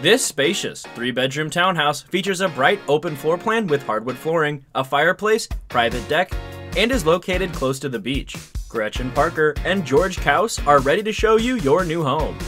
This spacious three bedroom townhouse features a bright open floor plan with hardwood flooring, a fireplace, private deck, and is located close to the beach. Gretchen Parker and George Kaus are ready to show you your new home.